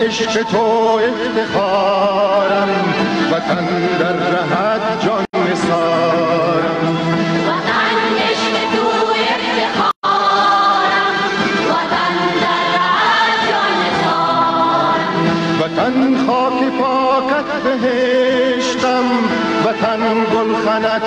عشق تو افتخارم وطن در رهت جان نثارم. وطن عشق تو افتخارم وطن در رهت جان نثارم. وطن خاک پاکت بهشتم وطن گلخنت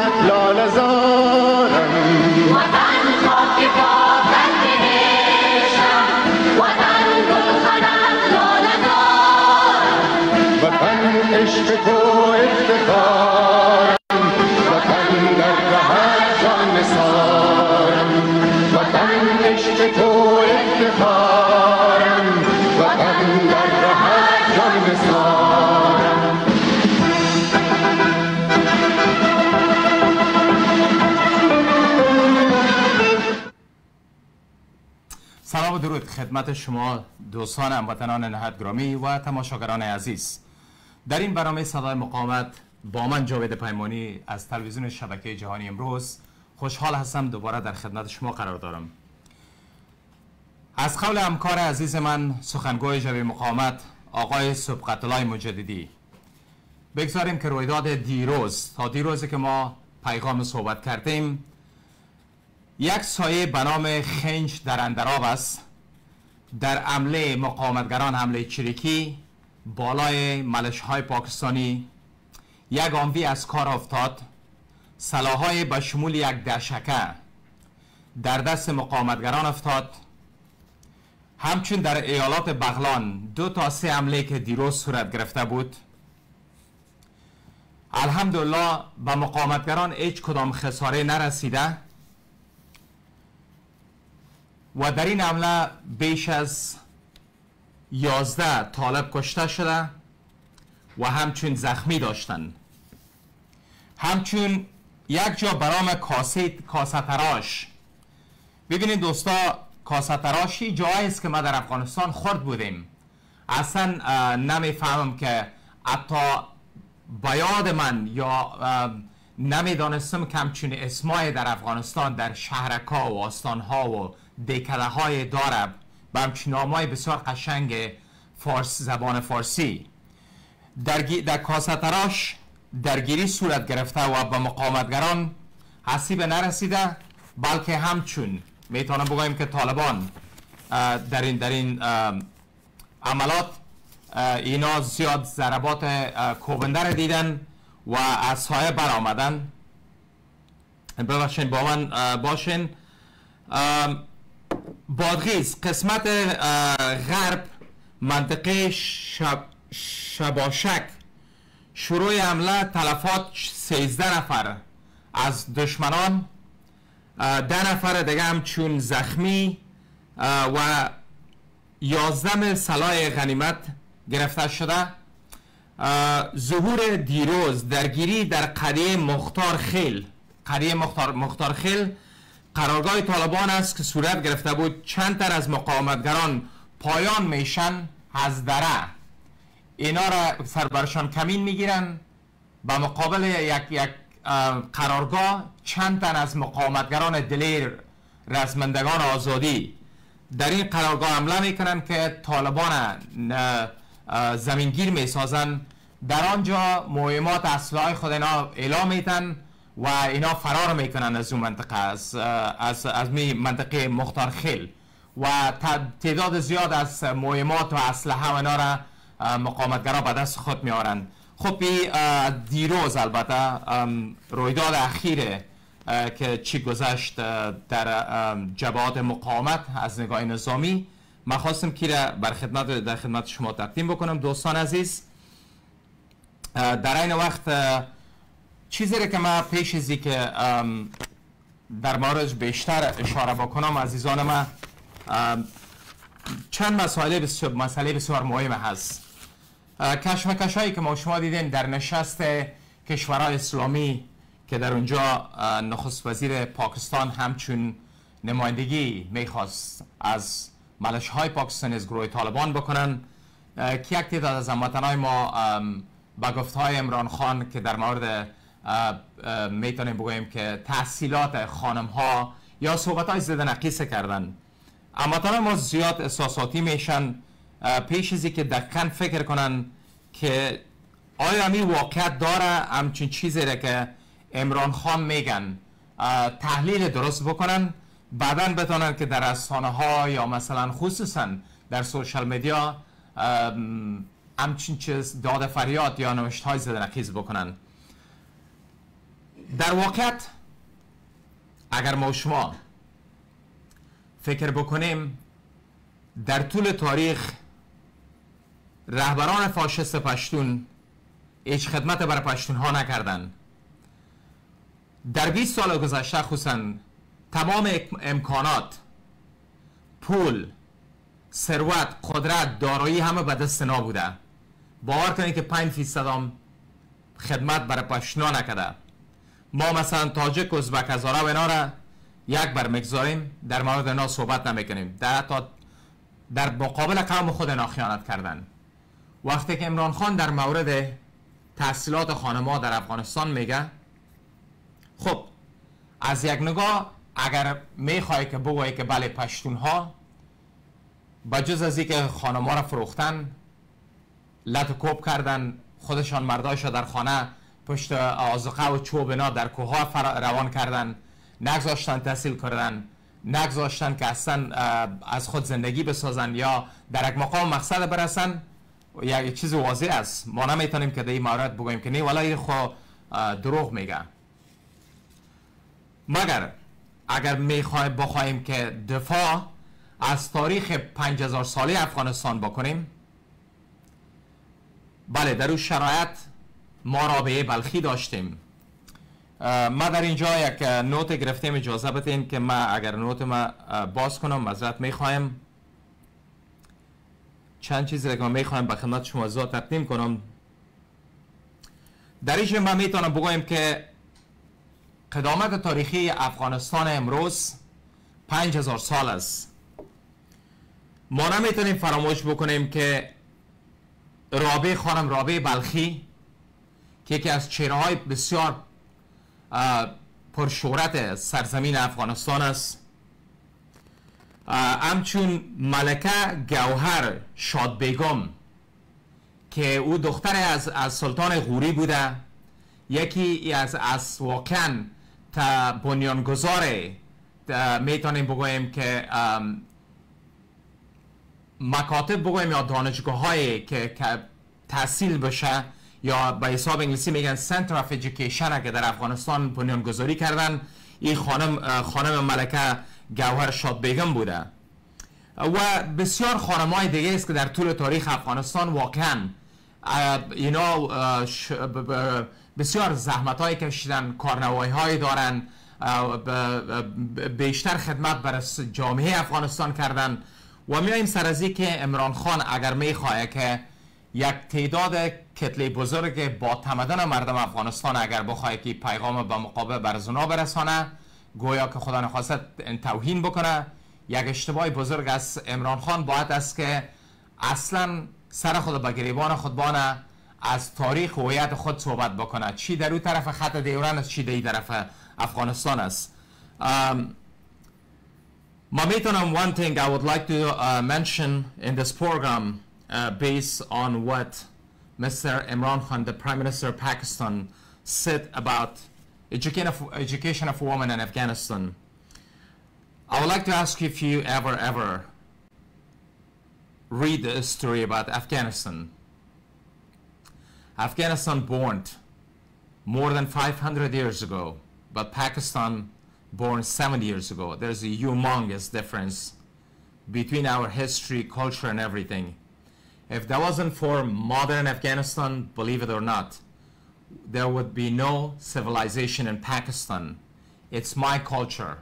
خدمت شما دوستان هموطنان نهاد گرامی و تماشاگران عزیز. در این برنامه صدای مقاومت با من جاوید پیمانی از تلویزیون شبکه جهانی امروز خوشحال هستم دوباره در خدمت شما قرار دارم. از قول همکار عزیز من سخنگوی جبهه مقاومت آقای سبقت الله مجددی. بگذاریم که رویداد دیروز تا دیروزی که ما پیغام صحبت کردیم یک سایه به نام خنج در اندراب است. در عمله مقاومتگران حمله چریکی بالای ملش های پاکستانی یک آنوی از کار افتاد سلاحهای به شمول یک دشکه در دست مقاومتگران افتاد. همچون در ایالات بغلان دو تا سه حمله که دیروز صورت گرفته بود. الحمدلله به مقاومتگران هیچ کدام خساره نرسیده. و در این حمله بیش از یازده طالب کشته شده و همچون زخمی داشتن همچون یک جا برام کاسه کاسه تراش ببینید دوستا کاسه تراشی جایی است که ما در افغانستان خورد بودیم. اصلا نمی‌فهمم که حتی با یاد من یا نمی‌دانستم که همچون اسمای در افغانستان در شهرکا و آستانها و دیکده های داره به همچون نامای بسیار قشنگ فارس زبان فارسی. در, در کاستراش درگیری صورت گرفته و به مقاومتگران حسیب نرسیده بلکه همچون می‌تونم بگویم که طالبان در این در این عملات اینا زیاد ضربات کوبنده دیدن و از سایه برآمدن. ببخشید با من باشین. بادغیز قسمت غرب منطقه شب شباشک. شروع حمله تلفات 13 نفر. از دشمنان ده نفر دیگه همچون زخمی اه، و یازدم سلاح غنیمت گرفته شده. ظهور دیروز درگیری در قریه مختار خیل. قریه مختار, مختار خیل قرارگاه طالبان است که صورت گرفته بود چند تر از مقاومتگران پایان میشن از دره. اینا را سربرشان کمین می‌گیرن. به مقابل یک, یک اه، قرارگاه چند تن از مقاومتگران دلیر رزمندگان آزادی در این قرارگاه حمله می‌کنن که طالبان زمینگیر می‌سازن. در آنجا مهمات اسلحه خود اینا اعلام میتن و اینا فرار می‌کنن از اون منطقه از, از, از می منطقه مختار خیل. و تعداد زیاد از مهمات و اسلحه و اینا را اه، مقاومتگرا به دست خود میارن خب دیروز البته رویداد اخیر که چی گذشت در جبهات مقاومت از نگاه نظامی. من خواستم که را بر خدمت در خدمت شما تقدیم بکنم. دوستان عزیز در این وقت چیزی را که من پیش ازی که در موردش بیشتر اشاره بکنم عزیزان من ام، چند مسئله بسیار مسئله بسیار مهم هست. کشمکش هایی که ما شما دیدیم در نشست کشورهای اسلامی که در اونجا نخست وزیر پاکستان همچون نمایندگی می‌خواست از ملش های پاکستان از گروه طالبان بکنن. که یک تعداد از هموطنهای ما ام، به گفته های امران خان که در مورد می‌تونیم بگوییم که تحصیلات خانم ها یا صحبت های زده نقیصه کردن هموطنان ما زیاد احساساتی میشن پیش از که دقیقا فکر کنن که آیا می واقعیت داره همچین چیزی را که امران خان میگن تحلیل درست بکنن بعدا بتونن که در رسانه ها یا مثلا خصوصا در سوشال میدیا همچین چیز داد فریاد یا نوشت های زده نخیز بکنن. در واقعیت اگر ما شما فکر بکنیم در طول تاریخ رهبران فاشست پشتون هیچ خدمت بر پشتون ها نکردن. در 20 سال گذشته خصوصا تمام امکانات پول ثروت قدرت دارایی همه به دست نا بوده. باور کنید که 5 فیصد خدمت برای پشتونا نکرده. ما مثلا تاجک ازبک هزاره و اینا را یک بر مگذاریم در مورد اینا صحبت نمی‌کنیم. در تا در مقابل قوم خود اینا خیانت کردن. وقتی که عمران خان در مورد تحصیلات خانما در افغانستان میگه خب از یک نگاه اگر می‌خوای که بگویی که بله پشتون ها بجز از اینکه خانما را فروختن لط و کوب کردن خودشان مردایش در خانه پشت آزقه و چوب اینا در کوه ها روان کردن. نگذاشتن تحصیل کردن. نگذاشتن که اصلا از خود زندگی بسازن یا در یک مقام مقصد برسن. یک چیز واضح است. ما نمی‌تونیم که در این مورد بگوییم که نه ولی خو دروغ میگه. مگر اگر می‌خوایم بخواهیم که دفاع از تاریخ 5000 ساله افغانستان بکنیم؟ بله در اون شرایط ما رابعه بلخی داشتیم. ما در اینجا یک نوت گرفتیم. اجازه بدین که ما اگر نوت ما باز کنم مذرت می‌خوایم. چند چیزی را که ما می‌خوایم به خدمت شما زود تقدیم کنم. در اینجا ما می‌تونم بگویم که قدامت تاریخی افغانستان امروز 5000 سال است. ما نمی‌تونیم فراموش بکنیم که رابع خانم رابع بلخی که یکی از چهره های بسیار اه، پرشهرت سرزمین افغانستان است. اه، همچون ملکه گوهر شاد بیگم که او دختر از, از سلطان غوری بوده. یکی از از واقعا تا بنیانگذار می‌تونیم بگوییم که مکاتب بگوییم یا دانشگاه هایی که, که تحصیل بشه. یا به حساب انگلیسی میگن سنتر آف ایژوکیشن که در افغانستان بنیانگذاری کردن. این خانم خانم ملکه گوهر شاد بیگم بوده. و بسیار خانم های دیگه است که در طول تاریخ افغانستان واقعا اینا بسیار زحمت هایی کشیدن کارنوایی هایی دارن بیشتر خدمت س- جامعه افغانستان کردن. و میایم سر از که امران خان اگر می‌خواه که یک تعداد کتله بزرگ با تمدن مردم افغانستان اگر بخواه که پیغام به مقابل بر زنا برسانه گویا که خدا نخواست توهین بکنه. یک اشتباه بزرگ از امران خان باید است که اصلا سر خود به گریبان خود بانه از تاریخ هویت خود صحبت بکنه. چی در اون طرف خط دیوران است چی در طرف افغانستان است. ما می‌تونم one thing I would like to uh, mention in this program. Uh, based on what Mr. Imran Khan, the Prime Minister of Pakistan, said about education of, education of women in Afghanistan. I would like to ask you if you ever, ever read the story about Afghanistan. Afghanistan born more than 500 years ago, but Pakistan born 70 years ago. There's a humongous difference between our history, culture, and everything. If that wasn't for modern Afghanistan, believe it or not, there would be no civilization in Pakistan. It's my culture.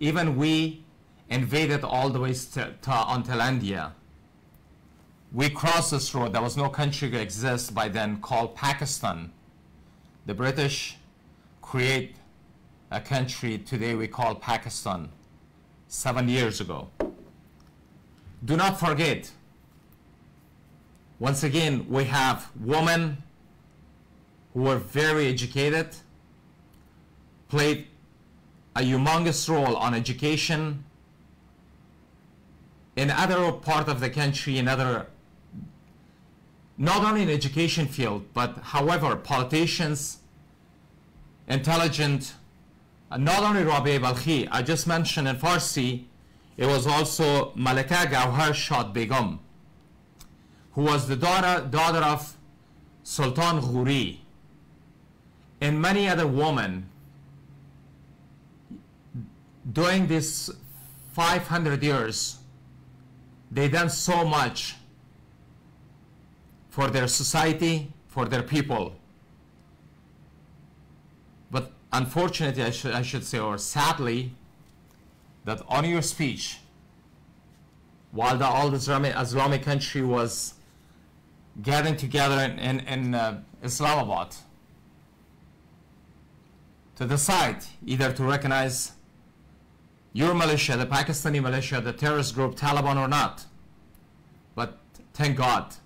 Even we invaded all the way to, to until India. We crossed this road. There was no country that exists by then called Pakistan. The British create a country today we call Pakistan seven years ago. Do not forget, once again, we have women who were very educated, played a humongous role on education in other part of the country, in other, not only in education field, but however, politicians, intelligent, not only Rabi Balkhi, I just mentioned in Farsi, it was also Malika Gauhar Shad Begum, who was the daughter, daughter of Sultan Ghuri, and many other women during this 500 years, they done so much for their society, for their people. But unfortunately, I should, I should say, or sadly, that on your speech, while the old Islamic, Islamic country was gathering together in, in, in uh, Islamabad to decide either to recognize your militia, the Pakistani militia, the terrorist group Taliban or not. But thank God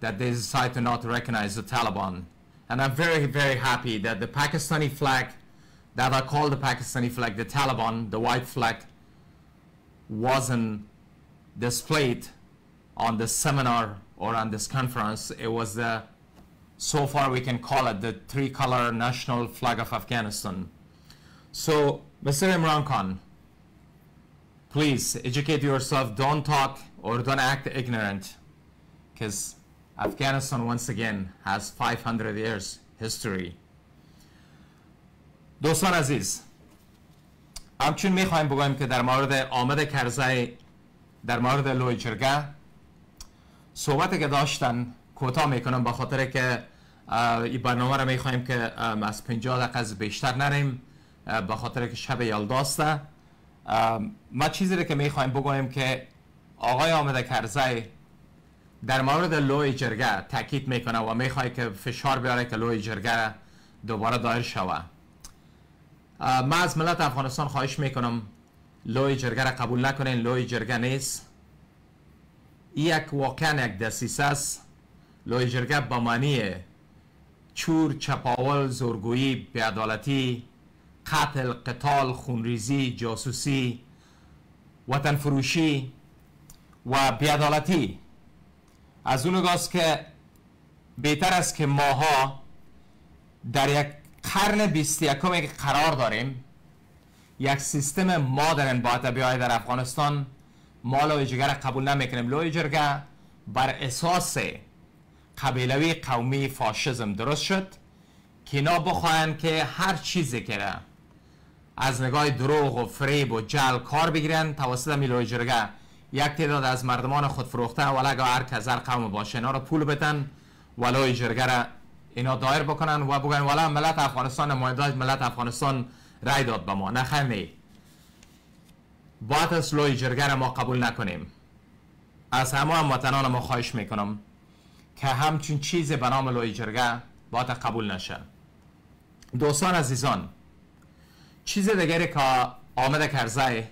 that they decide to not recognize the Taliban. And I'm very, very happy that the Pakistani flag, that I call the Pakistani flag the Taliban, the white flag, wasn't displayed on this seminar or on this conference. It was the, so far we can call it the three-color national flag of Afghanistan. So, Mr. Imran Khan, please educate yourself. Don't talk or don't act ignorant, because Afghanistan once again has 500 years history. دوستان عزیز همچون میخوایم بگویم که در مورد آمد کرزی در مورد لوی جرگه صحبت که داشتن کوتاه می‌کنم به خاطر که این برنامه رو می‌خوایم که از 50 دقیقه از بیشتر نریم به خاطر که شب یلداسته. ام، ما چیزی رو که می‌خوایم بگویم که آقای آمده کرزی در مورد لوی جرگه تاکید می‌کنه و می‌خواد که فشار بیاره که لوی جرگه دوباره دایر شوه. من از ملت افغانستان خواهش می‌کنم لوی جرگه را قبول نکنین لوی جرگه نیست. یک یک دسیسه است. لوی جرگه به معنی چور چپاول زورگویی بیعدالتی قتل قتال خونریزی جاسوسی وطن فروشی و بیعدالتی. از اون است که بهتر است که ماها در یک قرن 21 که قرار داریم. یک سیستم مادرن باید بیاید در افغانستان ما را قبول نمی‌کنیم. لوی جرگه بر اساس قبیلوی قومی فاشیزم درست شد که اینا بخواهند که هر چیزی که از نگاه دروغ و فریب و جل کار بگیرن توسط میلوی جرگه یک تعداد از مردمان خود فروخته ولگا هر کس هر قوم باشه اینا رو پول بدن ولوی جرگه را اینا دایر بکنن و بگن ولا ملت افغانستان نمایندگان ملت افغانستان رای داد به ما. نه خیر نی باید از لوی جرگه را ما قبول نکنیم. از همه هموطنان ما خواهش می‌کنم که همچون چیز به نام لوی جرگه باید قبول نشه. دوستان عزیزان چیز دیگری که آمده کرزی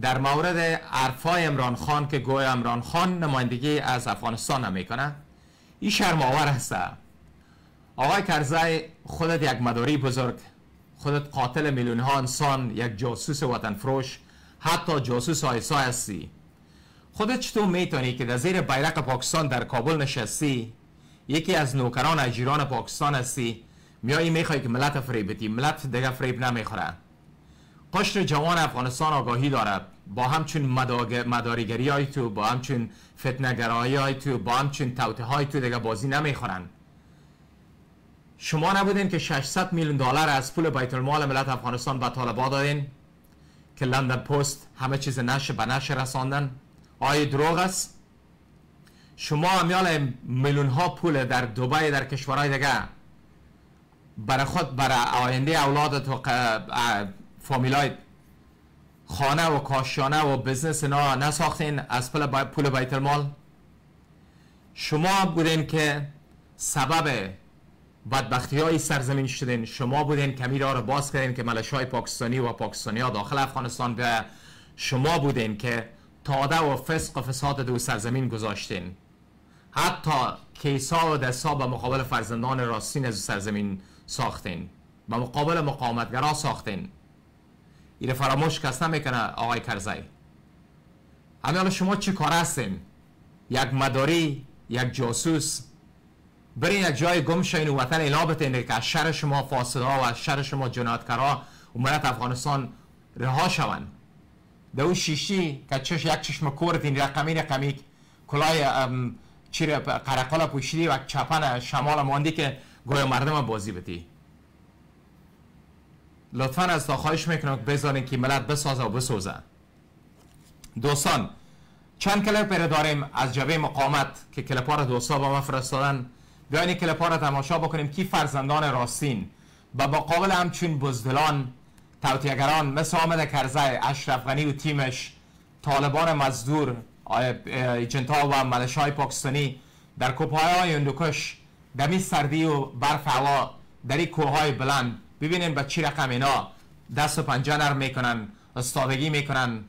در مورد عرفای امران خان که گوی امران خان نمایندگی از افغانستان نمی‌کنه این شرم آور هست آقای کرزی خودت یک مداری بزرگ خودت قاتل میلیون ها انسان یک جاسوس وطن فروش حتی جاسوس آیسا هستی. خودت چطور می‌تونی که در زیر بیرق پاکستان در کابل نشستی؟ یکی از نوکران اجیران پاکستان هستی. میایی می‌خوای که ملت فریب بدی. ملت دیگه فریب نمی‌خوره. قشر جوان افغانستان آگاهی دارد. با همچون مداریگری های تو با همچون فتنگرایی های تو با همچون توته های تو دیگه بازی نمی‌خورن. شما نبودین که 600 میلیون دلار از پول بیت المال ملت افغانستان به طالبان دادین؟ که لندن پست همه چیز نشه به نشه رساندن. آیا دروغ است؟ شما امیال میلیون ها پول در دبی در کشورهای دیگه برای خود برای آینده اولادت و ق- فامیلای خانه و کاشانه و بزنس اینا نساختین از پول, پول بیت المال؟ شما بودین که سبب بدبختی های سرزمین شدین. شما بودین که میرا رو باز کردین که ملش های پاکستانی و پاکستانی ها داخل افغانستان به شما بودین که تاده و فسق و فساد دو سرزمین گذاشتین. حتی کیسا و دستا به مقابل فرزندان راستین از سرزمین ساختین. به مقابل مقاومتگرا ساختین. این فراموش کس نمی‌کنه آقای کرزی. حالا شما چه کار هستین؟ یک مداری یک جاسوس. برین یک جای گم شین و وطن اعلام بتین که از شر شما فاسده ها و از شر شما جنایتکارا و ملت افغانستان رها شوند. در اون شیشی که چش یک چشم کوردین رقمی رقمی کلای ام، چی را قرقالا پوشیدی و چپن شمال ماندی که گویا مردم بازی بدی. لطفا از تا خواهش می‌کنم که بذارین که ملت بسازه و بسوزه. دوستان چند کلپ رو داریم از جبهه مقاومت که کلپ ها رو دوستا با ما فرستادن. بیاین این کلپ رو تماشا بکنیم. کی فرزندان راستین؟ و مقابل همچون بزدلان توتیگران مثل حامد کرزی اشرف غنی و تیمش طالبان مزدور ایجنتا و ملش های پاکستانی در کوپای های اندوکش در می سردی و برف هوا در این کوه های بلند. ببینین به چی رقم اینا. دست و پنجه نرم می‌کنن استادگی می‌کنن.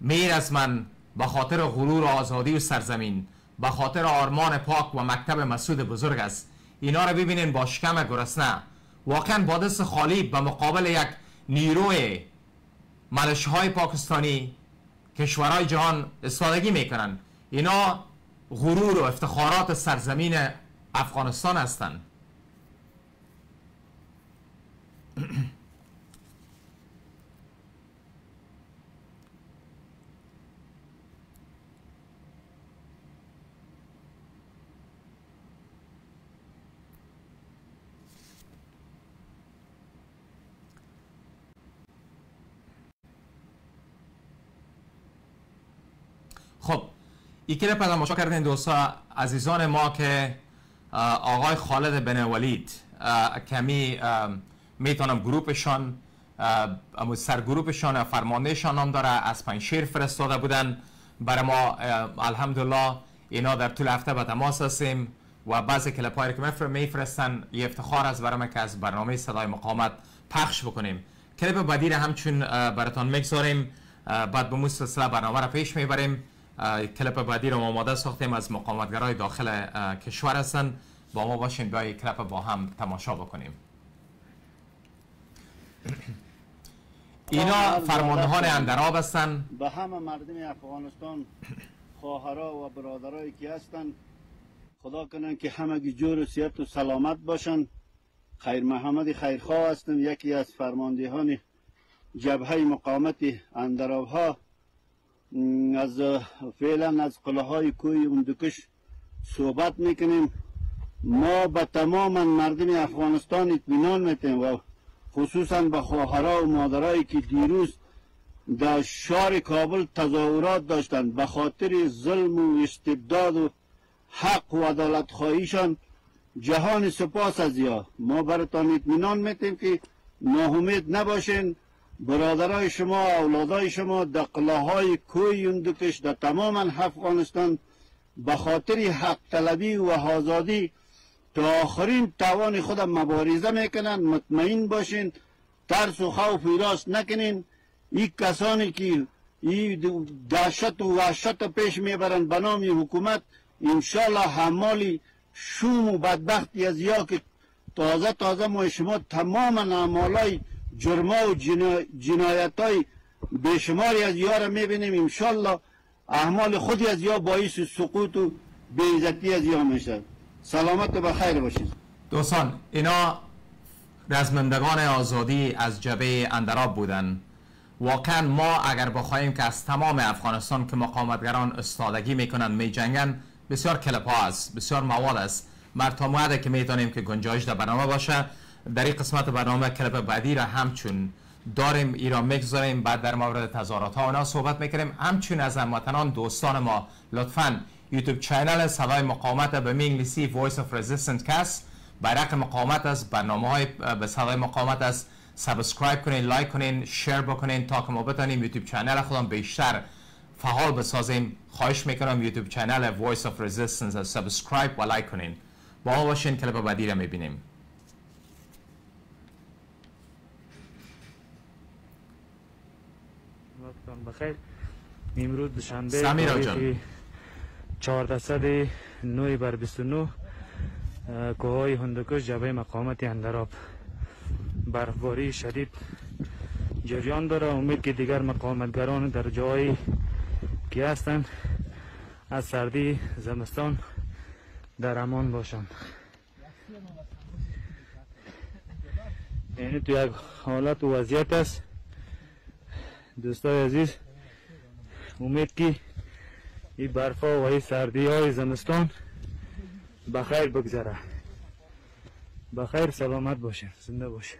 میر از من به خاطر غرور و آزادی و سرزمین. به خاطر آرمان پاک و مکتب مسعود بزرگ است. اینا رو ببینین با شکم گرسنه. واقعا با دست خالی به مقابل یک نیروی ملش های پاکستانی کشورهای جهان استفادگی می‌کنن. اینا غرور و افتخارات سرزمین افغانستان هستند خب رو تماشا کردین دوستا عزیزان ما که آقای خالد بن ولید کمی می‌تونم گروپشان سرگروپشان فرماندهشان نام داره از پنشیر فرستاده بودن برای ما الحمدلله اینا در طول هفته به تماس هستیم و بعضی کلیپ هایی که میفر- میفرستن یه افتخار است برای ما که از برنامه صدای مقامت پخش بکنیم. کلیپ بعدی را همچون براتان می‌گذاریم بعد به مو سلسله برنامه را پیش می‌بریم. آه، کلیپ بعدی رو آماده ساختیم از مقاومتگرای داخل کشور هستن. با ما باشین بیای کلیپ با هم تماشا بکنیم. اینا فرماندهان اندراب هستن. به همه مردم افغانستان خواهرها و برادرایی که هستند خدا کنن که همگی جور و صحت و سلامت باشن. خیر محمد خیرخواه هستم یکی از فرماندهان جبهه مقاومت اندراب ها. از فعلا از قلعه های کوی اندکش صحبت می‌کنیم. ما به تمام مردم افغانستان اطمینان میتیم و خصوصا به خواهرها و مادرایی که دیروز در شهر کابل تظاهرات داشتند به خاطر ظلم و استبداد و حق و عدالت خواهیشان جهان سپاس از یا. ما براتان اطمینان میتیم که ناامید نباشین. برادرای شما اولادای شما در قلعه‌های کوی اندکش در تمام افغانستان به خاطر حق طلبی و آزادی تا آخرین توان خود مبارزه می‌کنن مطمئن باشین ترس و خوف ایراس نکنین. این کسانی که این دهشت و وحشت پیش می‌برند به نام حکومت انشالله حمالی شوم و بدبختی از یا که تازه تازه ما شما تمام اعمالای جرما و جنایت های بشماری از یا را می‌بینیم. انشالله احمال خودی از یا باعث سقوط و بیزتی از یا میشه. سلامت و بخیر باشید. دوستان اینا رزمندگان آزادی از جبهه اندراب بودن. واقعا ما اگر بخواهیم که از تمام افغانستان که مقاومتگران استادگی می‌کنن میجنگن بسیار کلپ ها است بسیار مواد است. مرتاموعده که می‌تونیم که گنجایش در برنامه باشه. در این قسمت برنامه کلپ بعدی را همچون داریم ایران می‌گذاریم بعد در مورد تظاهرات ها اونا صحبت می‌کنیم همچون از هموطنان دوستان ما. لطفا یوتیوب چینل صدای مقاومت به انگلیسی Voice of Resistance Cast. برق مقاومت است برنامه های به صدای مقاومت است سابسکرایب کنین لایک کنین شیر بکنین تا که ما بتانیم یوتیوب چینل خودم بیشتر فعال بسازیم خواهش می‌کنم YouTube channel Voice of Resistance subscribe و like کنین. با ما باشین کلیپ بعدی را می‌بینیم. بخیر. امروز دوشنبه سمیرا جان. تاریخ 14 9 بر 29 اه، کوههای هندوکش جبهه مقاومت اندراب برفباری شدید جریان داره. امید که دیگر مقاومتگران در جایی که هستند؟ از سردی زمستان در امان باشند. یعنی تو یک حالت و وضعیت است. دوستای عزیز امید که این برفا و این سردی های زمستان بخیر بگذره. بخیر سلامت باشین زنده باشین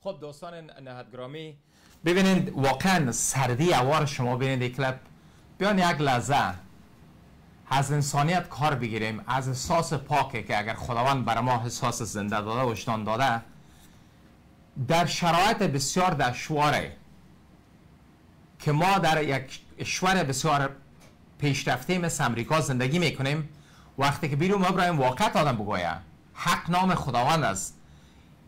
خب دوستان نهادگرامی ببینید واقعا سردی اوار شما ببینید کلپ بیان یک لحظه. از انسانیت کار بگیریم. از احساس پاکه که اگر خداوند بر ما احساس زنده داده و وجدان داده در شرایط بسیار دشواره که ما در یک کشور بسیار پیشرفته مثل امریکا زندگی می‌کنیم. وقتی که بیرون ما برایم واقعیت آدم بگویه حق نام خداوند است.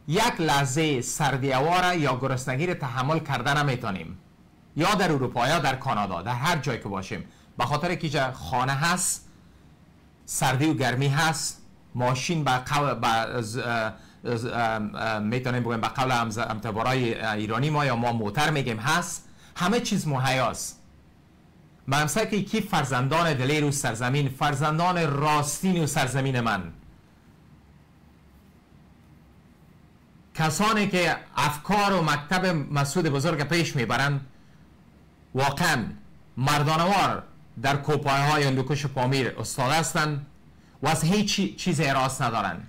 یک لحظه سردی اواره یا گرسنگی رو تحمل کردن نمی‌تونیم. یا در اروپا یا در کانادا در هر جای که باشیم. به خاطر که خانه هست سردی و گرمی هست ماشین به قول می‌تونیم بگیم به قول امتبارای ایرانی ما یا ما موتر میگیم هست. همه چیز مهیاست. من که کی فرزندان دلیر و سرزمین فرزندان راستین و سرزمین من. کسانی که افکار و مکتب مسعود بزرگ پیش می‌برند واقعا مردانوار در کوپای های اندوکش پامیر استاد هستند و از هیچ چیز اراس ندارند.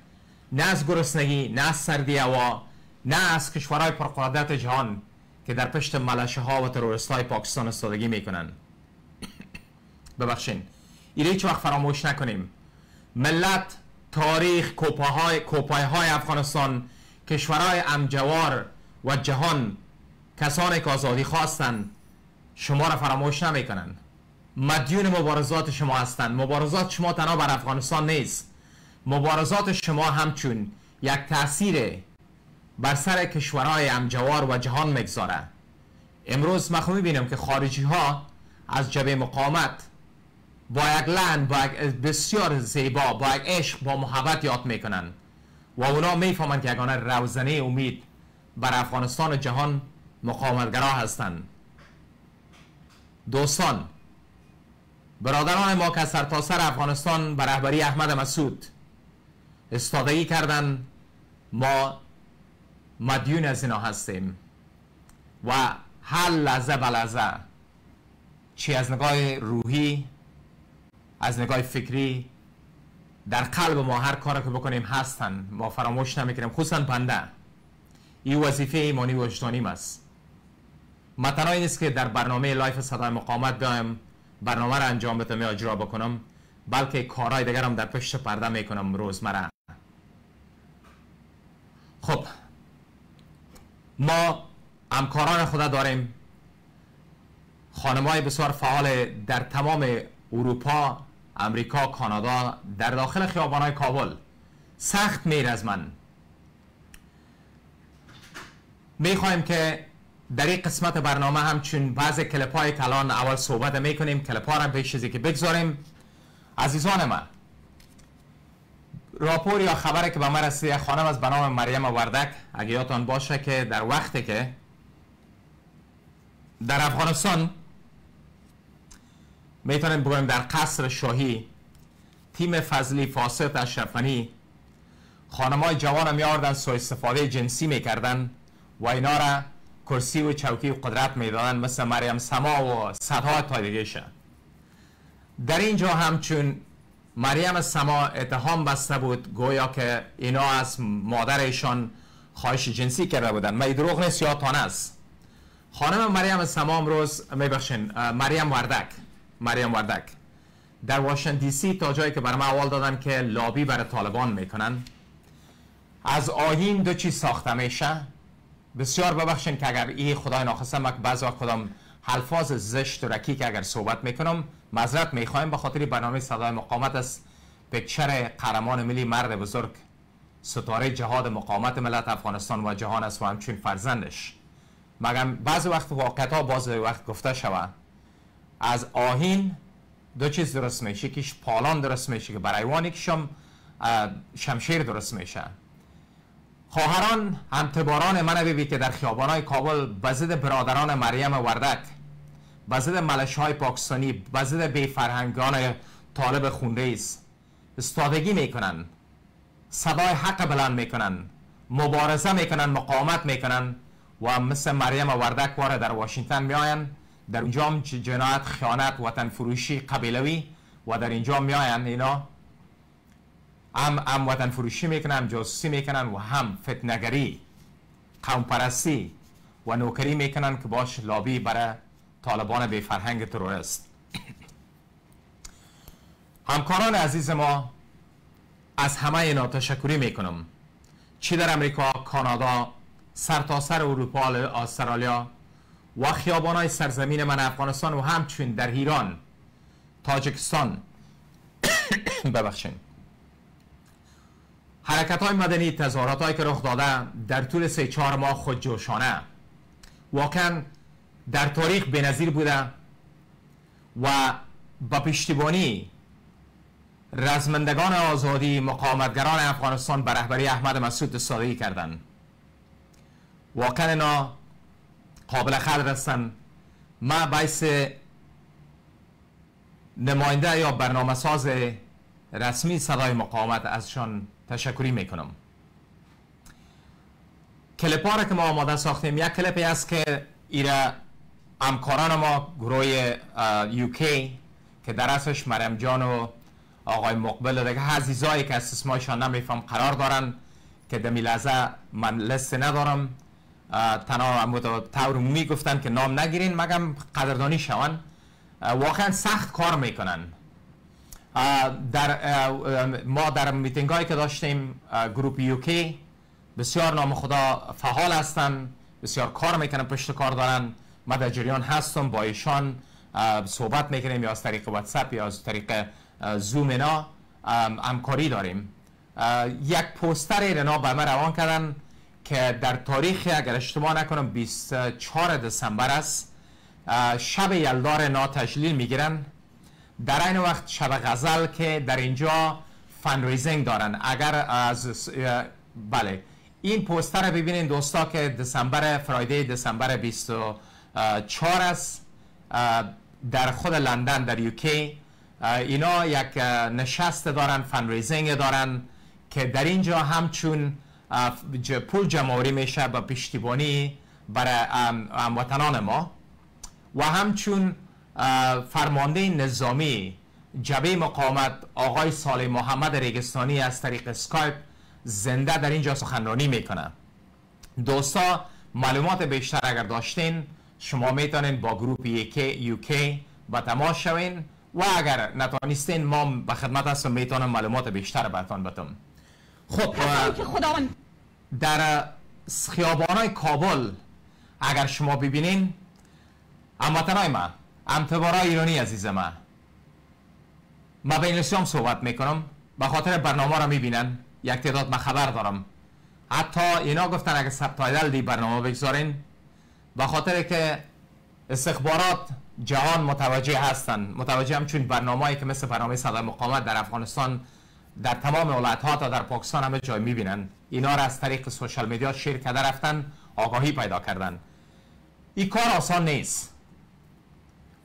نه از گرسنگی نه از سردی هوا نه از کشورهای پرقدرت جهان که در پشت ملشه ها و تروریست های پاکستان استادگی می‌کنند. ببخشین این هیچ وقت فراموش نکنیم. ملت تاریخ کوپای های, های افغانستان کشورهای امجوار و جهان کسانی که آزادی خواستند شما را فراموش نمی‌کنند. مدیون مبارزات شما هستند. مبارزات شما تنها بر افغانستان نیست. مبارزات شما همچون یک تاثیر بر سر کشورهای امجوار و جهان مگذاره امروز ما می‌بینم که خارجی ها از جبه مقامت با یک لند با یک بسیار زیبا با یک عشق با محبت یاد می‌کنن و اونا می‌فهمند که یگانه روزنه امید بر افغانستان و جهان مقاومتگرا هستند. دوستان برادران ما که سرتاسر سر افغانستان بر رهبری احمد مسعود استادگی کردن ما مدیون از اینا هستیم و هر لحظه به لحظه چی از نگاه روحی از نگاه فکری در قلب ما هر کار که بکنیم هستن. ما فراموش نمی‌کنیم. خصوصا بنده. این وظیفه ایمانی و وجدانیم است. ما نیست که در برنامه لایف صدای مقامت بیایم برنامه را انجام بدم یا اجرا بکنم بلکه کارهای دیگر هم در پشت پرده می‌کنم روزمره خب ما همکاران خدا داریم. خانمای بسیار فعال در تمام اروپا امریکا کانادا در داخل خیابان کابل. سخت میر از من. می‌خوایم که در این قسمت برنامه همچون بعض کلپ های کلان اول صحبت می‌کنیم. کلپ ها را پیش که بگذاریم. عزیزان من راپور یا خبره که به من رسیده خانم از بنام مریم وردک. اگه یادتان باشه که در وقتی که در افغانستان می‌تونیم بگویم در قصر شاهی تیم فضلی فاسد اشرفنی خانمای جوان میاردن سو استفاده جنسی می‌کردن و اینا را کرسی و چوکی و قدرت می‌دادن مثل مریم سما و صدها تا دیگه در اینجا همچون مریم سما اتهام بسته بود گویا که اینا از مادرشان خواهش جنسی کرده بودن ما دروغ نیست یا است. خانم مریم سما امروز میبخشین مریم وردک. مریم وردک. در واشنگتن دی سی تا جایی که بر ما اول دادن که لابی برای طالبان می‌کنن. از آیین دو چیز ساخته میشه. بسیار ببخشین که اگر ای خدای ناخواسته من بعض وقت کدام حلفاظ زشت و رکی اگر صحبت می‌کنم معذرت می‌خوایم. به خاطر برنامه صدای مقامت است. پکچر قهرمان ملی مرد بزرگ ستاره جهاد مقامت ملت افغانستان و جهان است و همچون فرزندش. مگم بعض وقت واقعا ها باز وقت گفته شود. از آهین دو چیز درست میشه. یکیش پالان درست میشه که برای یکیشم اه، شمشیر درست میشه. خواهران همتباران من ببینید که در خیابانهای کابل بزد برادران مریم وردک بزد ملش های پاکستانی بزد بی فرهنگان طالب خونده است استادگی می‌کنن. صدای حق بلند می‌کنن. مبارزه می‌کنن مقاومت می‌کنن و مثل مریم وردک واره در واشنگتن میاین در اونجا هم جنایت خیانت وطن فروشی قبیلوی و در اینجا میاین اینا. هم, هم وطن فروشی می‌کنن هم جاسوسی می‌کنن و هم فتنگری قوم پرستی و نوکری می‌کنن که باش لابی برای طالبان بی فرهنگ تروریست. همکاران عزیز ما از همه اینا تشکری می‌کنم. چی در امریکا، کانادا، سرتاسر سر اروپا، استرالیا و خیابان های سرزمین من افغانستان و همچنین در ایران تاجکستان. ببخشید. حرکت های مدنی تظاهرات هایی که رخ داده در طول سه چهار ماه خود جوشانه واقعا در تاریخ بنظیر بوده و با پشتیبانی رزمندگان آزادی مقاومتگران افغانستان به رهبری احمد مسعود صادقی کردند. واقعا قابل قدر هستن. ما باعث نماینده یا برنامه ساز رسمی صدای مقاومت ازشان تشکری می‌کنم. کلیپ ها را که ما آماده ساختیم یک کلیپی است که ایره همکاران ما گروه یوکی که در اصلش مریم جان و آقای مقبل و دیگه عزیزایی که از اسمایشان نمیفهم قرار دارن که دمی لحظه من لست ندارم. تنها طور عمومی گفتن که نام نگیرین مگم قدردانی شون واقعا سخت کار می‌کنن. در ما در میتینگ هایی که داشتیم گروپ UK بسیار نام خدا فعال هستن بسیار کار می‌کنن پشت کار دارن. ما در جریان هستم با ایشان صحبت می‌کنیم یا از طریق واتساپ یا از طریق زوم اینا همکاری داریم. یک پوستر اینا به من روان کردن. که در تاریخ اگر اشتباه نکنم 24 دسامبر است شب یلدا را اینا تجلیل می‌گیرن. در این وقت شب غزل که در اینجا fundraising دارن. اگر از بله این پوستر رو ببینید دوستا که دسامبر Friday دسامبر 24 است در خود لندن در UK اینا یک نشست دارن fundraising دارن که در اینجا همچون پول جمعوری میشه با پشتیبانی برای هموطنان ما. و همچون فرمانده نظامی جبهه مقاومت آقای صالح محمد ریگستانی از طریق اسکایپ زنده در اینجا سخنرانی می‌کنه. دوستا معلومات بیشتر اگر داشتین شما می‌تونین با گروپ UK با تماس شوین. و اگر نتونستین ما به خدمت هستم می‌تونم معلومات بیشتر براتون بدم خب که خداوند در خیابان های کابل اگر شما ببینین هموطنای ما همتبارای ایرانی عزیز ما. ما به انگلیسی هم صحبت می‌کنم. به خاطر برنامه را می‌بینن. یک تعداد من خبر دارم. حتی اینا گفتن اگه سبتایدل دی برنامه بگذارین به خاطر که استخبارات جهان متوجه هستن. متوجه هم چون برنامه‌ای که مثل برنامه صدای مقاومت در افغانستان در تمام ولایت تا در پاکستان همه جای می‌بینن. اینا را از طریق سوشال میدیا شیر کرده رفتن آگاهی پیدا کردن. این کار آسان نیست.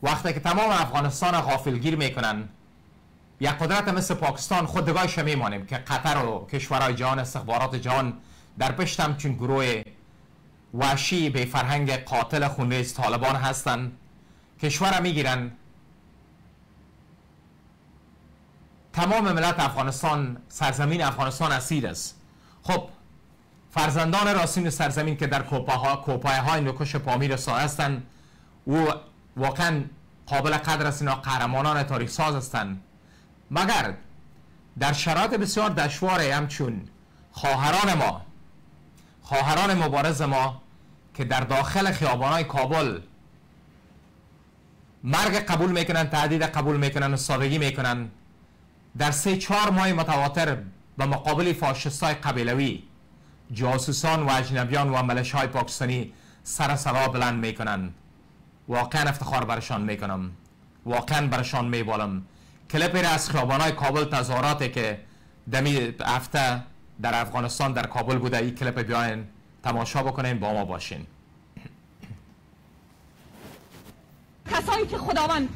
وقتی که تمام افغانستان غافلگیر می‌کنن یک قدرت مثل پاکستان خود دگاهش میمانیم که قطر و کشورهای جهان استخبارات جهان در پشت همچون گروه وحشی به فرهنگ قاتل خونریز طالبان هستند کشور می‌گیرن. تمام ملت افغانستان سرزمین افغانستان اسیر است. خب فرزندان راستین سرزمین که در کوپاها کوپای های نکش پامیر سا هستند و واقعا قابل قدر است اینا قهرمانان تاریخ ساز هستند مگر در شرایط بسیار دشوار همچون خواهران ما خواهران مبارز ما که در داخل خیابانهای کابل مرگ قبول می‌کنن تهدید قبول می‌کنن و سادگی می‌کنن در سه چهار ماه متواتر به مقابل فاشستای قبیلوی جاسوسان و اجنبیان و ملش های پاکستانی سر صدا بلند می‌کنن واقعا افتخار برشان می‌کنم. واقعا برشان میبالم. کلپی را از خیابانهای کابل تظاهراتی که دمی هفته در افغانستان در کابل بوده این کلپ بیاین تماشا بکنین با ما باشین. کسایی که خداوند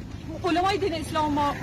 علمای دین اسلام ما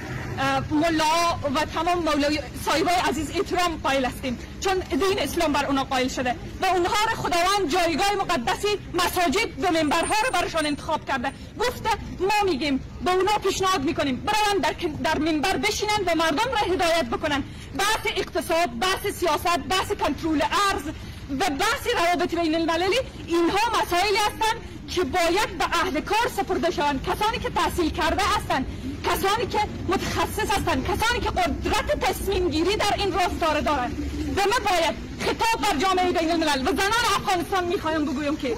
ملا و تمام مولای صاحبای عزیز احترام قائل هستیم. چون دین اسلام بر اونا قائل شده و اونها را خداوند جایگاه مقدسی مساجد و منبرها رو برشان انتخاب کرده. گفته ما میگیم به اونا پیشنهاد می‌کنیم. برایان در, در منبر بشینن و مردم را هدایت بکنن بحث اقتصاد بحث سیاست بحث کنترل ارز و بحث روابط بین المللی اینها مسائلی هستند که باید به اهل کار سپرده شوند. کسانی که تحصیل کرده هستند کسانی که متخصص هستند کسانی که قدرت تصمیم گیری در این راستا دارند. و ما باید خطاب بر جامعه بین الملل و زنان افغانستان می‌خوایم بگویم که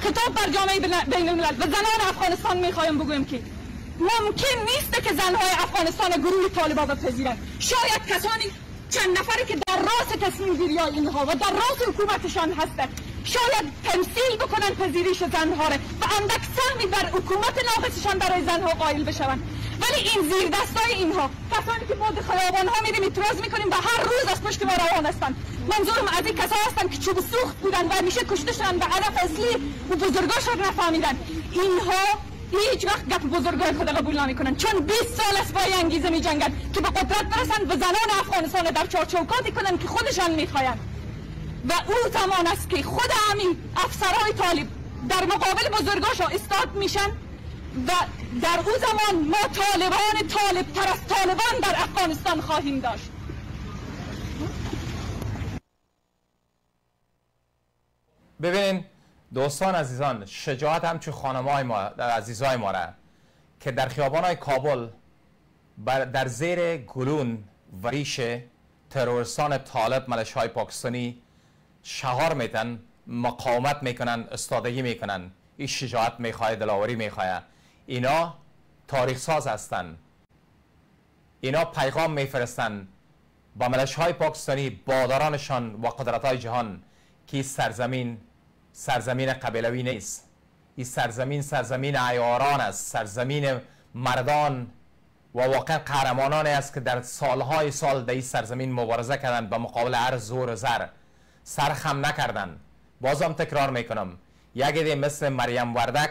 خطاب بر جامعه بین- الملل و زنان افغانستان می‌خوایم بگویم که ممکن نیست که زنهای افغانستان گروه طالبا بپذیرند. شاید کسانی چند نفری که در راس تصمیم گیری اینها و در راس حکومتشان هستند شاید تمثیل بکنن پذیرش زنها را و اندک سهمی بر حکومت ناقصشان برای زنها قائل بشوند. ولی این زیر دستای اینها کسانی که به خیابان ها میریم اعتراض می‌کنیم و هر روز از پشت ما روان هستند. منظورم از این کسا هستند که چوب سوخت بودن و همیشه کشته شدن و هدف اصلی و بزرگاشان نفهمیدن اینها هیچ وقت گپ بزرگای خود قبول نمی‌کنن. چون 20 سال است با انگیزه می جنگن که به قدرت برسند و زنان افغانستان در چارچوکاتی کنن که خودشان می‌خواین. و او زمان است که خود همین افسرهای طالب در مقابل بزرگاشا استاد میشن و در او زمان ما طالبان طالب تر از طالبان در افغانستان خواهیم داشت. ببینین دوستان عزیزان شجاعت همچون خانمای ما عزیزای ما را که در خیابان های کابل بر در زیر گلون و ریش ترورستان طالب ملش های پاکستانی شعار میتن مقاومت می‌کنن استادگی می‌کنن. این شجاعت می‌خواه دلاوری می‌خواه. اینا تاریخ ساز هستن. اینا پیغام میفرستن با ملش های پاکستانی بادارانشان و قدرت های جهان که سرزمین سرزمین قبیلوی نیست. این سرزمین سرزمین عیاران است. سرزمین مردان و واقعا قهرمانانی است که در سالهای سال در این سرزمین مبارزه کردند به مقابل هر زور و زر سرخم نکردند. بازم تکرار می‌کنم. یک عده مثل مریم وردک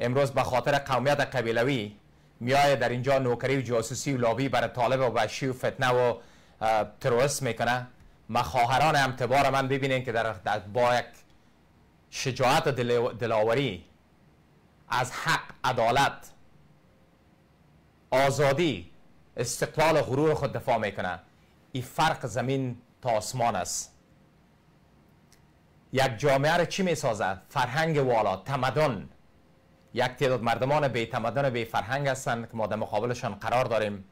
امروز به خاطر قومیت قبیلوی میایه در اینجا نوکری و جاسوسی و لابی برای طالب و وحشی و فتنه و اه، تروریست می‌کنه. ما خواهران امتبار من ببینین که در, در با یک شجاعت دل- دلاوری از حق عدالت آزادی استقلال و غرور خود دفاع می‌کنه. این فرق زمین تا آسمان است. یک جامعه را چی می‌سازد فرهنگ والا تمدن. یک تعداد مردمان بی تمدن بی فرهنگ هستند که ما در مقابلشان قرار داریم.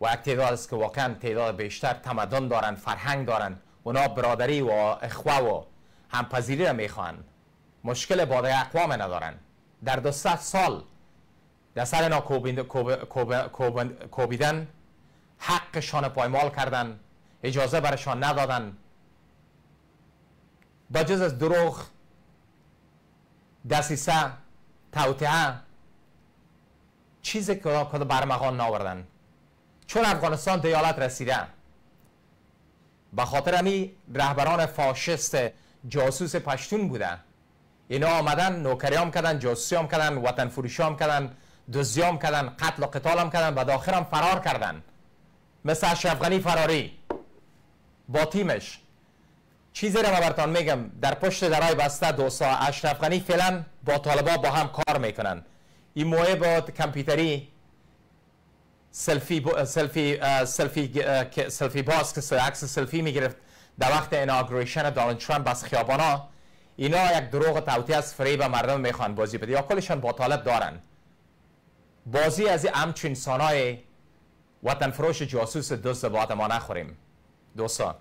و یک تعداد است که واقعا تعداد بیشتر تمدن دارند فرهنگ دارند اونا برادری و اخوه و همپذیری را می‌خواهند مشکل با اقوام ندارند در دو سال در سر اینا کوبیدن حقشان پایمال کردن اجازه برشان ندادن. با جز از دروغ دسیسه توطعه چیزی که کده برمغان ناوردن چون افغانستان دیالت رسیده. به خاطر همی رهبران فاشست جاسوس پشتون بوده اینا آمدن نوکری هم کردن جاسوسی هم کردن وطن فروشی هم کردن دزدی هم کردن قتل و قتال هم کردن و داخل هم فرار کردن. مثل اشرف فراری. با تیمش. چیزی را من براتان میگم. در پشت درای بسته دوستا اشرف غنی فعلا با طالبا با هم کار می‌کنن. این موه با کامپیوتری سلفی. سلفی سلفی سلفی باز که عکس سلفی می‌گرفت. در وقت inauguration دونالد ترامپ از خیابانا اینا یک دروغ توتی از فریب مردم می‌خوان بازی بده. یا کلشان با طالب دارن. بازی از این همچون انسانای وطن فروش جاسوس دوست باید ما نخوریم. دوستا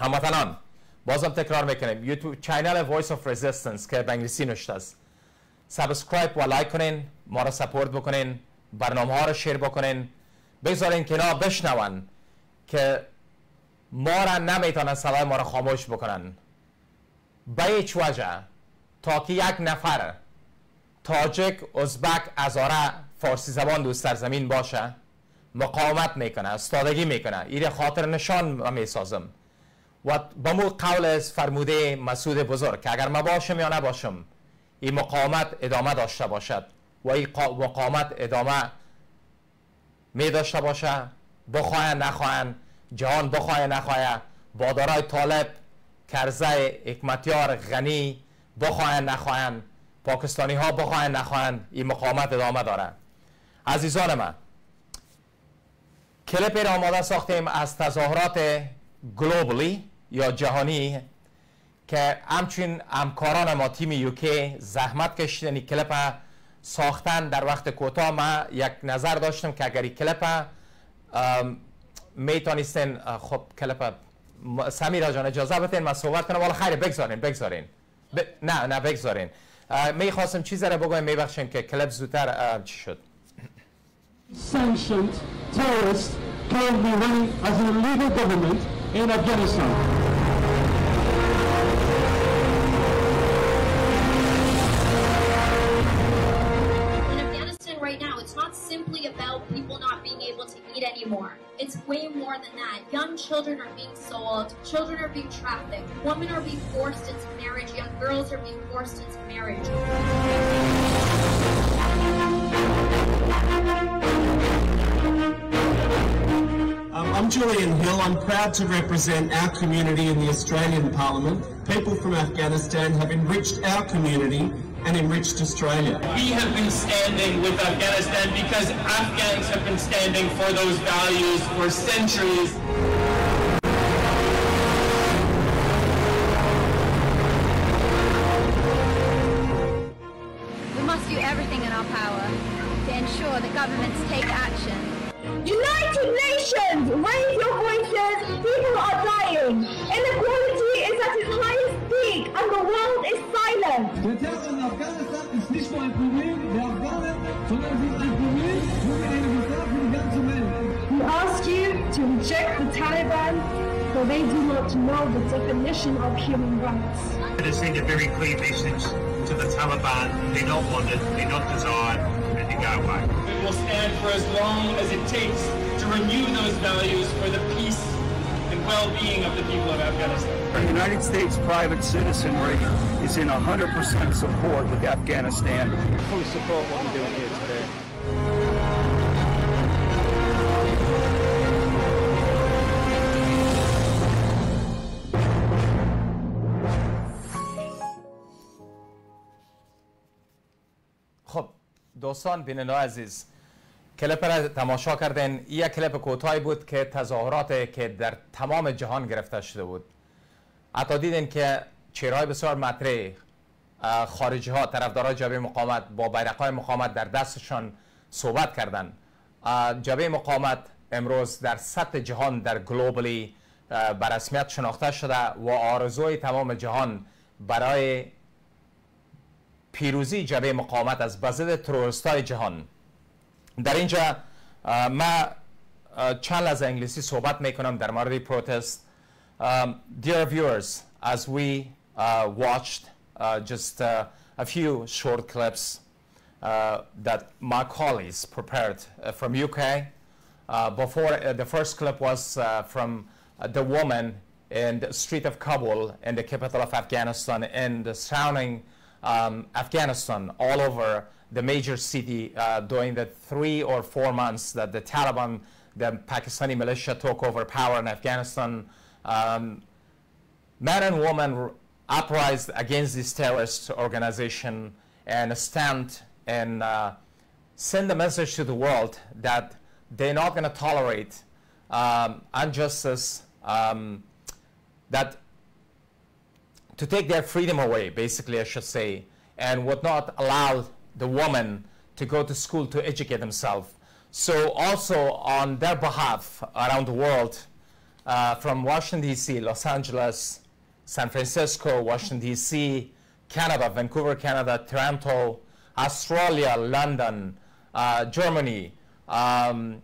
هموطنان بازم تکرار می‌کنیم. YouTube channel Voice of Resistance که به انگلیسی نوشته است. subscribe و like کنین ما را support بکنین برنامه ها رو share بکنین. بگذارین که اینا بشنون که ما را نمی‌تونن صدای ما را خاموش بکنن. به هیچ وجه تا که یک نفر. تاجک ازبک هزاره فارسی زبان دوست در زمین باشه. مقاومت می‌کنه استادگی می‌کنه. این خاطر نشان می‌سازم. و با مو قول فرموده مسعود بزرگ که اگر ما باشم یا نباشم این مقاومت ادامه داشته باشد. و این قا- مقاومت ادامه می داشته باشه بخواهن نخواهن جهان بخواه نخواه بادارای طالب کرزه حکمتیار غنی بخواهن نخواهن پاکستانی ها بخواهن نخواهن این مقاومت ادامه داره. عزیزان من کلیپی را آماده ساختیم از تظاهرات گلوبالی یا جهانی که همچنین همکاران ما تیم یوکی زحمت کشیدن این کلیپ ساختن. در وقت کوتاه ما یک نظر داشتم که اگر این کلیپ می‌تونستین خب کلیپ م- سمیرا جان اجازه بدین من صحبت کنم والا خیلی بگذارین بگذارین ب... نه نه بگذارین می‌خواستم چیزی را بگویم میبخشیم که کلیپ زودتر چی شد sanctioned terrorists currently running as an illegal government in Afghanistan. In Afghanistan right now, it's not simply about people not being able to eat anymore. It's way more than that. Young children are being sold, children are being trafficked, women are being forced into marriage, young girls are being forced into marriage. Um, I'm Julian Hill. I'm proud to represent our community in the Australian Parliament. People from Afghanistan have enriched our community and enriched Australia. We have been standing with Afghanistan because Afghans have been standing for those values for centuries. We must do everything in our power to ensure that governments take action. United Nations, raise your voices. People are dying. Inequality is at its highest peak, and the world is silent. Ein Problem der Afghanen, sondern es ein Problem für eine Gefahr für die ganze Welt. We ask you to reject the Taliban, for they do not know the definition of human rights. to send a very clear message to the Taliban. They don't want it, they don't desired, and they go away. We will stand for as long as it takes to renew those values for the peace and well-being of the people of Afghanistan. The United States private citizenry is in 100% support with Afghanistan. fully support what we're doing here today. خب دوستان بیننده عزیز کلیپ را تماشا کردین این یک کلیپ کوتاهی بود که تظاهرات که در تمام جهان گرفته شده بود حتی دیدین که چهرهای بسیار مطرح خارجی ها طرفدارای جبهه مقاومت با بیرقهای مقاومت در دستشان صحبت کردن جبهه مقاومت امروز در سطح جهان در گلوبالی به رسمیت شناخته شده و آرزوی تمام جهان برای پیروزی جبهه مقاومت از بزد تروریستای جهان. در اینجا ما چند لحظه انگلیسی صحبت می‌کنم در مورد پروتست. Um, dear viewers, as we uh, watched uh, just uh, a few short clips uh, that my colleagues prepared uh, from UK, uh, before the first clip was from the woman in the street of Kabul in the capital of Afghanistan and the surrounding um, Afghanistan, all over the major city during the three or four months that the Taliban, the Pakistani militia took over power in Afghanistan. Um, men and women uprised against this terrorist organization and stand and uh, send a message to the world that they're not going to tolerate um, injustice, um, that to take their freedom away, basically, I should say, and would not allow the woman to go to school to educate themselves. So, also on their behalf around the world, uh, from Washington, D.C., Los Angeles, San Francisco, Washington, D.C., Canada, Vancouver, Canada, Toronto, Australia, London, uh, Germany, um,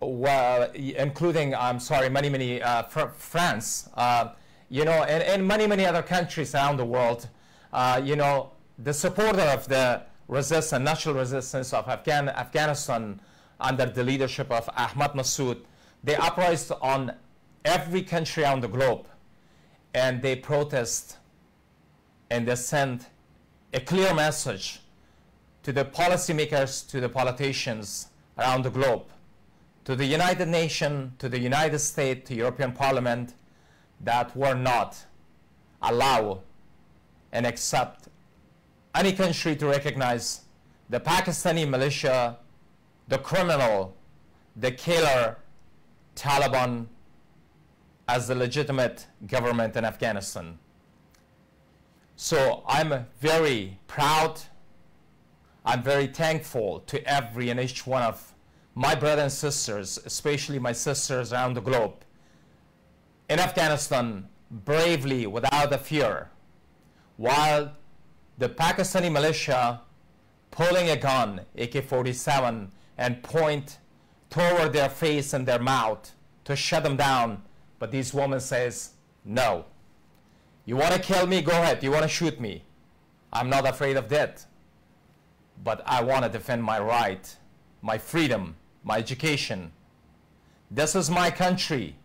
well, including, I'm sorry, many, many, uh, fr- France, uh, you know, and, and many, many other countries around the world, uh, you know, the supporter of the resistance, national resistance of Afghan, Afghanistan under the leadership of Ahmad Massoud, they uprised on every country on the globe and they protest and they send a clear message to the policymakers, to the politicians around the globe, to the United Nations, to the United States, to European Parliament, that will not allow and accept any country to recognize the Pakistani militia, the criminal, the killer Taliban as the legitimate government in Afghanistan. So I'm very proud, I'm very thankful to every and each one of my brothers and sisters, especially my sisters around the globe, in Afghanistan, bravely, without a fear, while the Pakistani militia pulling a gun, AK-47, and point toward their face and their mouth to shut them down. But this woman says, no. You want to kill me? Go ahead. You want to shoot me? I'm not afraid of death. But I want to defend my right, my freedom, my education. This is my country.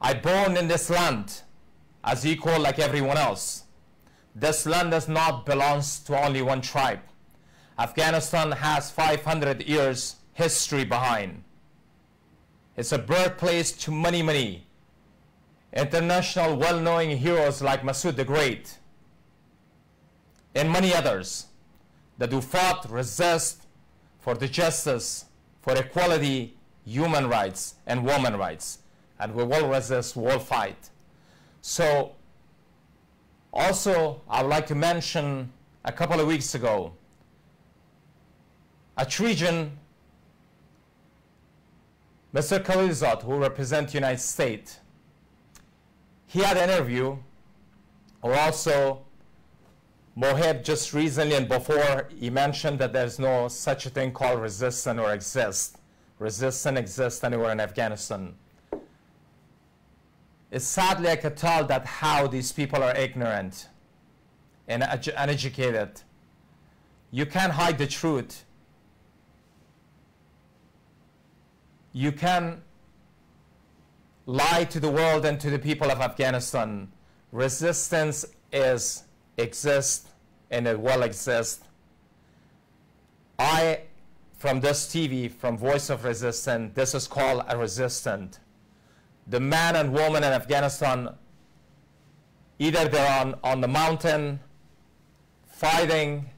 I born in this land as equal like everyone else. This land does not belongs to only one tribe. Afghanistan has 500 years history behind. It's a birthplace to many, many international well-known heroes like Masood the Great and many others that who fought, resist for the justice, for equality, human rights, and women rights. And we will resist, we will fight. So also, I would like to mention a couple of weeks ago, a Trojan, Mr. Khalizad, who represents the United States, he had an interview, or also Mohib just recently and before, he mentioned that there's no such a thing called resistance or exist. Resistance exists anywhere in Afghanistan. It's sadly I could tell that how these people are ignorant and uneducated. You can't hide the truth. You can lie to the world and to the people of Afghanistan. Resistance is exist and it will exist. I, from this TV, from Voice of Resistance, this is called a resistant. The man and woman in Afghanistan, either they're on, on the mountain fighting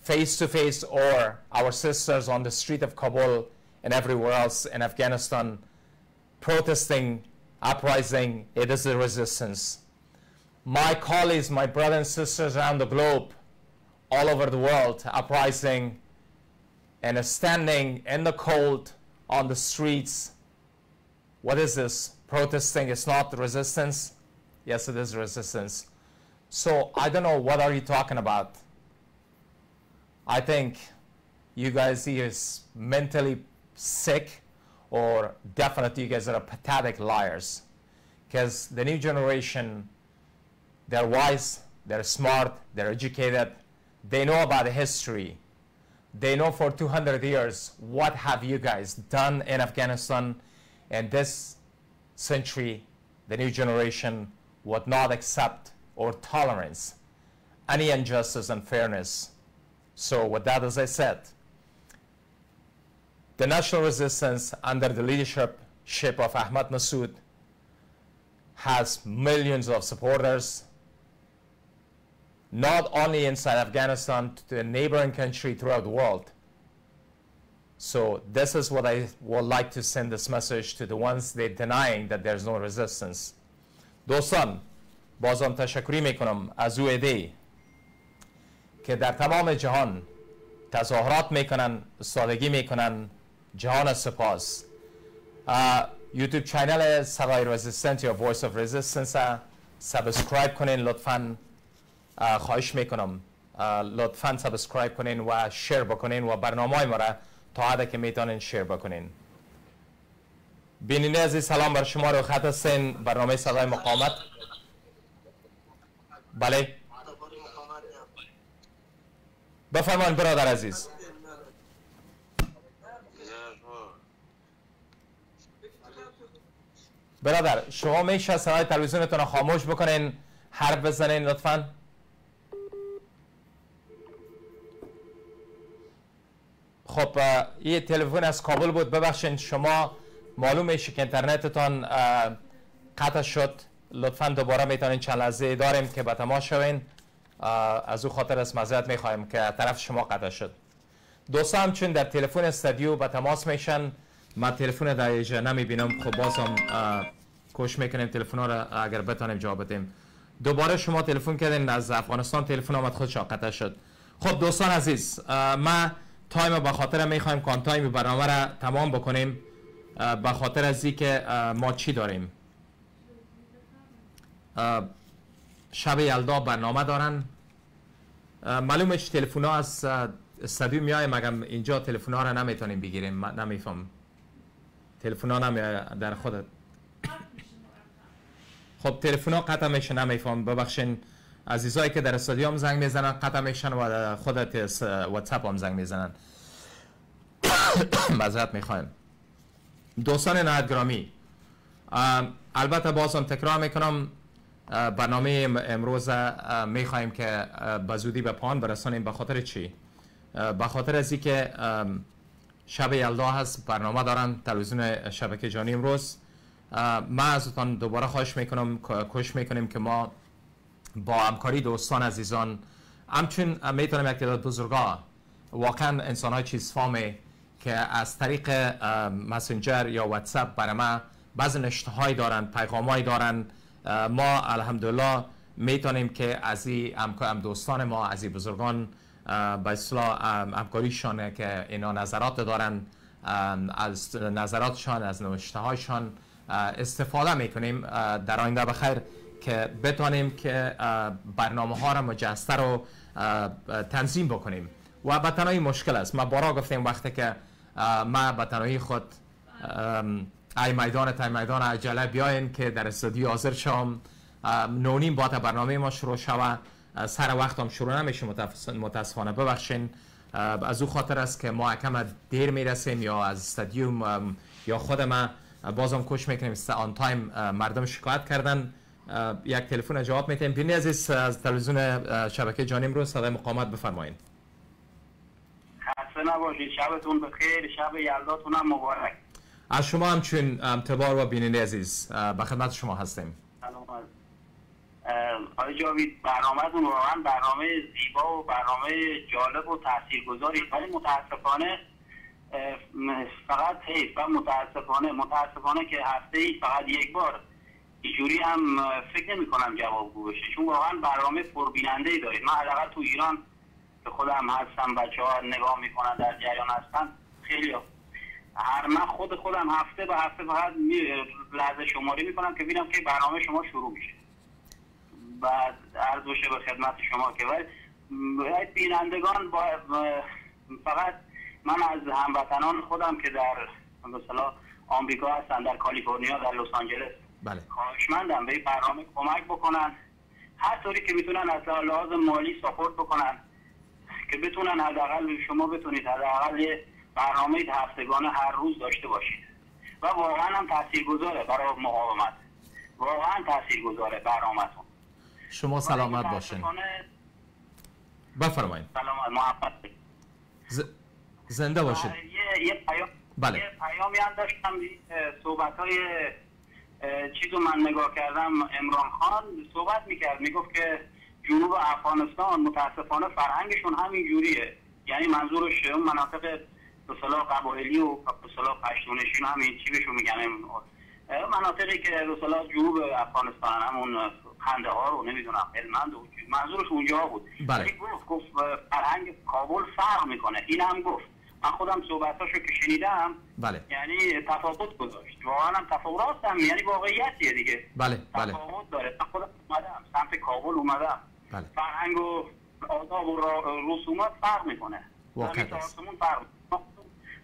face to face, or our sisters on the street of Kabul and everywhere else in Afghanistan protesting, uprising, it is a resistance. My colleagues, my brothers and sisters around the globe, all over the world, uprising and standing in the cold on the streets. What is this? Protesting is not resistance? Yes, it is resistance. So I don't know what are you talking about. I think you guys here is mentally sick or definitely you guys are pathetic liars. Because the new generation, they're wise, they're smart, they're educated, they know about the history. They know for 200 years what have you guys done in Afghanistan and this century, the new generation would not accept or tolerance any injustice and fairness. So with that, as I said, the national resistance under the leadership of Ahmad Massoud has millions of supporters, not only inside Afghanistan, to the neighboring country throughout the world. So this is what I would like to send this message to the ones they denying that there's no resistance. دوستان بازم تشکری میکنم از او ایده که در تمام جهان تظاهرات میکنن سادگی میکنن جهان سپاس YouTube channel صدای resistance یا Voice of Resistance subscribe کنین لطفا خواهش می‌کنم لطفا subscribe کنین و share بکنین و برنامه ما را تا حد که می‌تونین share بکنین بیننده عزیز سلام بر شما رو خط هستین برنامه صدای مقاومت بله بفرمایید برادر عزیز برادر شما میشه صدای تلویزیونتون رو خاموش بکنین. حرف بزنین لطفا. خب یه تلفن از کابل بود. ببخشید شما معلوم میشه که اینترنتتان قطع شد. لطفا دوباره می‌تونین چند لحظه داریم که به تماس شوین. از او خاطر از معذرت می‌خوایم که طرف شما قطع شد. دوستان چون در تلفن استودیو به تماس میشن. ما تلفن در اینجا نمی‌بینم. خب باز هم کوشش می‌کنیم تلفن ها را اگر بتانیم جواب بدیم. دوباره شما تلفن کردین از افغانستان تلفن آمد خودش قطع شد. خب دوستان عزیز ما time به خاطر می‌خوایم که on time برنامه را تمام بکنیم. به خاطر از که ما چی داریم؟ شب یلدا برنامه دارن. معلومه چه تلفن ها از استادیو میای مگم اینجا تلفن ها را نمی‌تونیم بگیریم. نمیفهم. تلفن نمیای در خودت. خب تلفن ها قطع میشه نمیفهم ببخشین عزیزایی که در استادیو هم زنگ می‌زنن قطع میشن و خودت واتساپ هم زنگ می‌زنن. معذرت می‌خوایم. دوستان نهایت گرامی ام، البته باز هم تکرار می‌کنم برنامه ام- امروز اه، می‌خواهیم که اه، به پایان برسانیم. به خاطر چی؟ به خاطر از که ام، شب یلدا هست برنامه دارن تلویزیون شبکه جانی امروز. ما ازتان دوباره خواهش می‌کنم کوشش می‌کنیم که ما با همکاری دوستان عزیزان همچون می‌تونم یک تعداد بزرگا واقعا انسان های چیز فهمه که از طریق مسنجر یا واتساپ برای ما بعض نشته دارن پیغام دارن. اه، ما الحمدلله می‌تونیم که از این هم دوستان ما از این بزرگان به اصطلاح ام، همکاریشان که اینا نظرات دارن از نظراتشان از نوشته هایشان استفاده می‌کنیم در آینده بخیر که بتانیم که برنامه ها را مجسته اه، تنظیم بکنیم. و به تنهایی مشکل است. ما بارا گفتیم وقتی که ما به تنهایی خود ای میدان تای میدان عجله بیاین که در استودیو حاضر شم ام، نونیم با تا برنامه ما شروع اه، سر وقت هم شروع نمیشه متاسفانه. ببخشین از او خاطر است که ما کم دیر می‌رسیم یا از استادیوم یا خود ما بازم کوش می‌کنیم. است آن تایم مردم شکایت کردن. یک تلفن جواب میتیم بینی عزیز از تلویزیون شبکه جانی امروز صدای مقامت بفرمایید. خسته نباشید. شبتون بخیر. شب یلداتون هم مبارک. از شما همچون امتبار و بیننده عزیز به خدمت شما هستیم. آقای جاوید برنامهتون واقعا برنامه زیبا و برنامه جالب و تاثیرگذاری. ولی متاسفانه فقط حیف و متاسفانه متاسفانه که هفته ای فقط یک بار اینجوری هم فکر نمی کنم جوابگو بشه. چون واقعا برنامه پربیننده ای دارید. من حداقل تو ایران که خودم هستم بچه ها نگاه می‌کنن در جریان هستن. خیلی هر من خود خودم هفته به هفته فقط لحظه شماری می‌کنم که ببینم که برنامه شما شروع میشه. بعد عرض بشه به خدمت شما که ولی بینندگان با فقط من از هموطنان خودم که در مثلا آمریکا هستن در کالیفرنیا در لس آنجلس بله. خواهشمندم به این برنامه کمک بکنن. هر طوری که می‌تونن از لحاظ مالی ساپورت بکنن که بتونن حداقل شما بتونید حداقل یه برنامه هفتگانه هر روز داشته باشید. و واقعا هم تاثیرگذاره برای مقاومت. واقعا تاثیرگذاره برنامهتون. شما سلامت باشین. بفرمایید. سلامت محبت ز... زنده باشید یه یه پیام بله. یه پیامی هم داشتم صحبت های چیزو من نگاه کردم امران خان صحبت می‌کرد می‌گفت که جنوب افغانستان متاسفانه فرهنگشون همین جوریه. یعنی منظورش اون مناطق به صلاح قبایلی و صلاح پشتونشین همین چی بهشون میگن مناطقی که به صلاح جنوب افغانستان همون خنده ها رو نمی‌دونم هلمند و. منظورش اونجا بود. بله. گفت گفت فرهنگ کابل فرق می‌کنه. این هم گفت. من خودم صحبتاشو که شنیدم بله. یعنی تفاوت گذاشت. واقعا هم تفاوت هم یعنی واقعیتیه دیگه. بله بله. تفاوت داره. من خودم اومدم سمت کابل اومدم. بله. فرهنگ و آداب و رسومات فرق می‌کنه. فرق می‌کنه. ما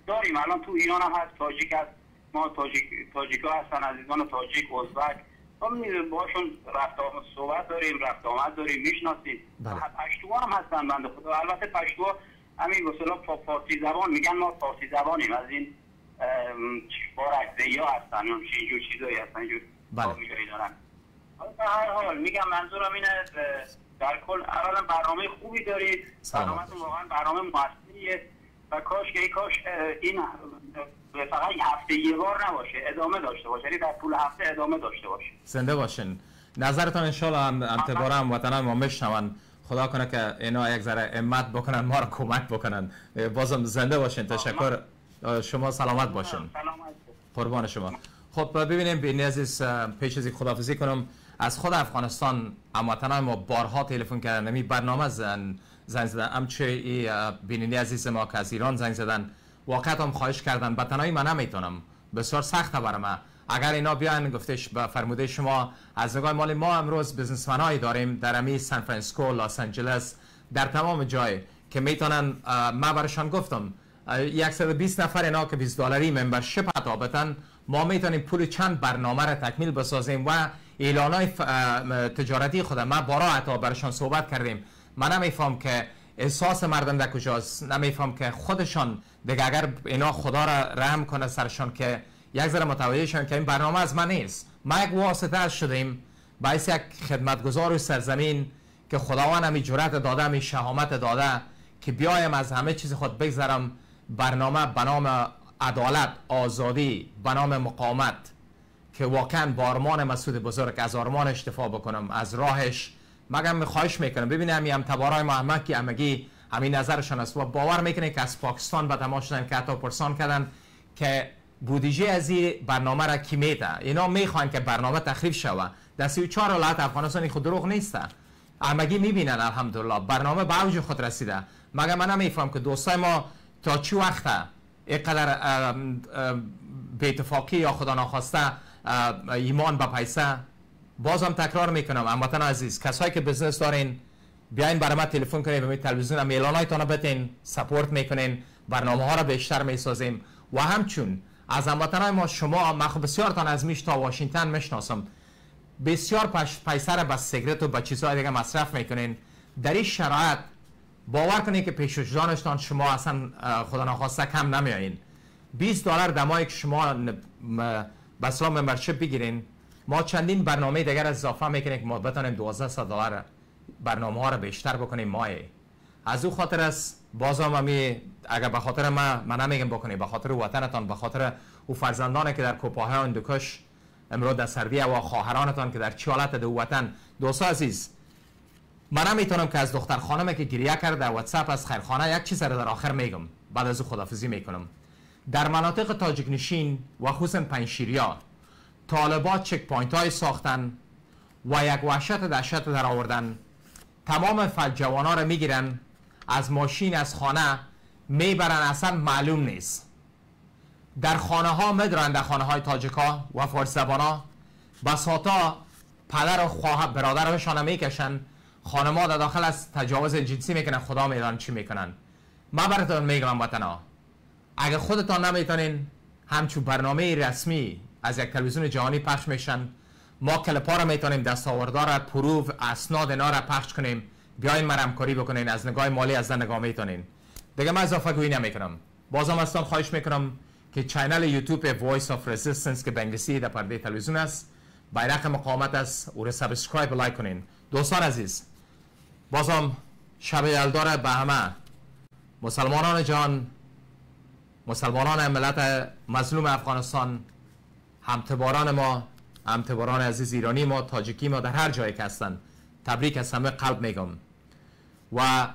داریم الان تو ایران هم هست تاجیک هست. ما تاجیک تاجیکا هستن عزیزان تاجیک ازبک. ما باشون رفت آمد صحبت داریم رفت آمد داریم می‌شناسیم. بله. پشتوها هم هستن بنده خدا. البته پشتوها همین مثلا فا- فارسی زبان میگن ما فارسی زبانیم. از این بارکزهی ها هستن اینجور چیزایی هستن اینجور بله. دارن. حالا به هر حال میگم منظورم اینه در کل اولا برنامه خوبی دارید. سلام. برنامهتون واقعا برنامه موثریه. و کاش که ای کاش این فقط هفته یه بار نباشه ادامه داشته باشه. یعنی در طول هفته ادامه داشته باشه. زنده باشین. نظرتان انشالله هم انتباره هم وطنان ما میشنون. خدا کنه که اینا یک ذره امت بکنن ما رو کمک بکنن. بازم زنده باشین. تشکر. شما سلامت باشین. قربان شما. خب ببینیم بینی عزیز پیش از خداحافظی کنم. از خود افغانستان هموطنان ما بارها تلفن کردن. نمی برنامه زن زنگ زدن. همچه بینینی عزیز ما که از ایران زنگ زدن. واقعا هم خواهش کردن به تنهایی من نمی‌تونم. بسیار سخته برای من اگر اینا بیان گفتش به فرموده شما از نگاه مال ما امروز بزنسمن داریم در امی سان فرانسیسکو لاس آنجلس در تمام جای که می‌تونن من برشان گفتم اه، 120 نفر اینا که 20 دلاری ممبرشپ عطا بتن ما می‌تونیم پول چند برنامه را تکمیل بسازیم و اعلان های تجارتی خود ما بارا عطا برشان صحبت کردیم. من نمیفهم که احساس مردم در کجاست نمیفهم که خودشان دیگه اگر اینا خدا را رحم کنه سرشان که یک ذره متوجه شن که این برنامه از من نیست. ما یک واسطه شدیم. باعث یک خدمتگزار سرزمین که خداوند همی جرأت داده همی شهامت داده که بیایم از همه چیز خود بگذرم. برنامه به نام عدالت آزادی به نام مقامت که واقعا با آرمان مسعود بزرگ از آرمان اشتفا بکنم. از راهش مگم خواهش می‌کنم. ببینیم همی هم تبارای محمد که همگی همین نظرشان است. و باور می‌کنه که از پاکستان به تماش شدن که حتی پرسان کردن که بودجه از این برنامه را کی میده. اینا می‌خوان که برنامه تخریب شوه در 34 ولایت افغانستان خود دروغ نیسته همگی می‌بینن الحمدلله. برنامه به اوج خود رسیده. مگر من نمیفهم که دوستای ما تا چی وقته اینقدر به اتفاقی یا خدا ناخواسته ایمان به پیسه؟ بازم تکرار می‌کنم. هموطن عزیز کسایی که بزنس دارین بیاین برای من تلفن کنین به می تلویزیون هم اعلانایتان رو بتین سپورت می‌کنین. برنامه ها رو بیشتر می‌سازیم. و همچون از هموطنای ما شما من خب بسیارتان از میش تا واشنگتن می‌شناسم. بسیار رو به سیگرت و به چیزهای دیگه مصرف می‌کنین. در این شرایط باور کنید که پیش جانشتان شما اصلا خدا ناخواسته کم نمیایین 20 دلار دمایی که شما ن- م- به اصلا ممبرشپ بگیرین. ما چندین برنامه دیگر اضافه می‌کنیم که ما بتونیم 1200 دلار. برنامه ها رو بیشتر بکنیم مایه. از او خاطر است بازم همی اگر به خاطر ما من نمیگم بکنید به خاطر وطنتان به خاطر او فرزندانی که در کوپاهای اندوکش امروز در سردی و خواهرانتان که در چه حالت در وطن. دوستا عزیز من نمی‌تونم که از دختر خانمه که گریه کرده در واتساپ از خیرخانه یک چیز در آخر میگم بعد از او خدافزی می‌کنم. در مناطق تاجیک نشین و خصوصا پنشیریا طالبات checkpoint های ساختن و یک وحشت دهشت در آوردن. تمام جوان ها رو می‌گیرن از ماشین از خانه می‌برن اصلا معلوم نیست. در خانه ها میدرن در خانه های تاجیک ها و فارس زبان ها بساطا پدر و خواه برادرشان می‌کشن. خانما در داخل از تجاوز جنسی می‌کنن خدا میدانه چی می‌کنن. ما براتون میگم وطنا اگه خودتان نمی‌تونین همچون برنامه رسمی از یک تلویزیون جهانی پخش میشن ما کلیپا رو می‌تونیم دستاوردار proof اسناد اینا رو پخش کنیم. بیاین من همکاری بکنین از نگاه مالی از نگاه می‌تونین. دیگه من اضافه گویی نمی‌کنم. بازم ازتان خواهش می‌کنم که channel یوتیوب Voice of Resistance که به انگلیسی در پرده تلویزیون است بیرق مقاومت است او رو subscribe و like کنین. دوستان عزیز بازم شب یلدار به همه. مسلمانان جان مسلمانان ملت مظلوم افغانستان همتباران ما همتباران عزیز ایرانی ما تاجیکی ما در هر جایی که هستن تبریک از همه قلب میگم. و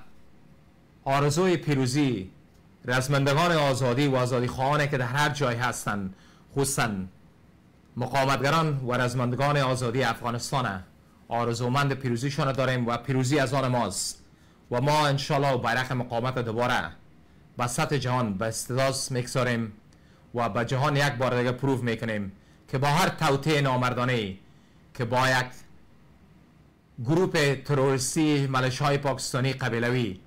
آرزوی پیروزی رزمندگان آزادی و آزادی خواهانه که در هر جای هستند خصوصا مقاومتگران و رزمندگان آزادی افغانستان آرزومند پیروزیشان داریم و پیروزی از آن ماست. و ما انشالله بیرق مقاومت دوباره به سطح جهان به استداز می‌گذاریم و به جهان یک بار دیگه پروف می‌کنیم. که با هر توطئه نامردانه که با یک گروپ تروریستی ملش های پاکستانی قبیلوی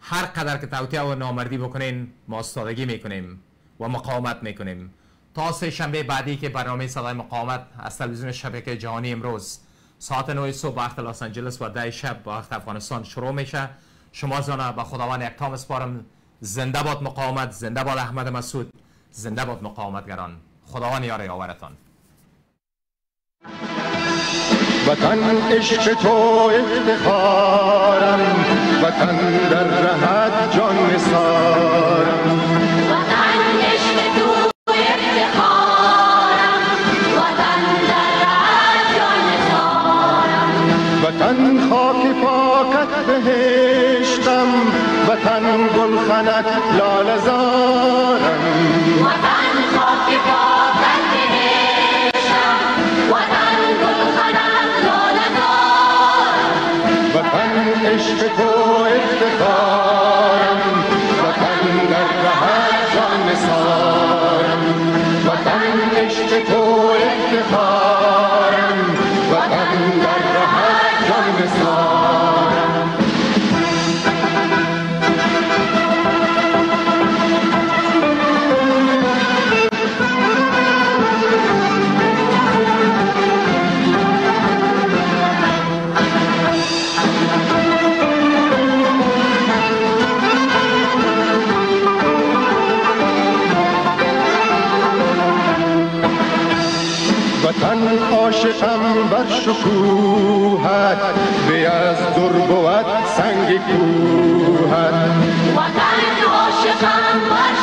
هر قدر که توطئه و نامردی بکنین ما استادگی می‌کنیم و مقاومت می‌کنیم. تا سه شنبه بعدی که برنامه صدای مقاومت از تلویزیون شبکه جهانی امروز ساعت 9 صبح وقت لس آنجلس و ده شب وقت افغانستان شروع میشه. شما زانه به خداوند اکتام سپارم. زنده باد مقاومت زنده باد احمد مسعود زنده باد مقاومتگران. خداوند یار یاورتان وطن عشق تو افتخارم وطن در رهت جان نثارم. وطن عشق تو افتخارم وطن در رهت جان نثارم. وطن خاک پاکت بهشتم وطن گلخنت لاله زارم وطن وطن Kuhan. What time you all should come, what